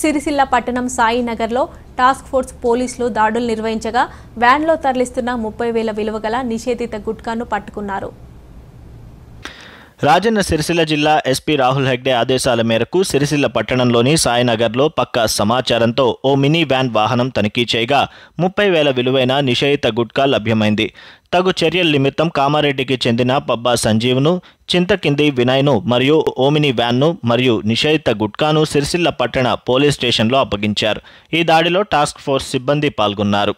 సిరిసిల్ల పట్టణం సాయినగర్లో task force పోలీసులు దాడులు నిర్వహించగా వ్యాన్లో తరలిస్తున్న ముప్పై వేల విలువగల నిషేధిత గుట్కాను పట్టుకున్నారు. రాజన్న సిరిసిల్ల జిల్లా ఎస్పీ రాహుల్ హెగ్డే ఆదేశాల మేరకు సిరిసిల్ల పట్టణంలోని సాయినగర్లో పక్కా సమాచారంతో ఓ మినీ వ్యాన్ వాహనం తనిఖీ చేయగా ముప్పై వేల విలువైన నిషేధిత గుట్కా లభ్యమైంది. తగు చర్యల నిమిత్తం కామారెడ్డికి చెందిన పబ్బా సంజీవ్ను చింతకింది వినయ్ను మరియు ఓమిని వ్యాన్ను మరియు నిషేధిత గుట్కాను సిరిసిల్ల పట్టణ పోలీస్ స్టేషన్లో అప్పగించారు. ఈ దాడిలో టాస్క్ ఫోర్స్ సిబ్బంది పాల్గొన్నారు.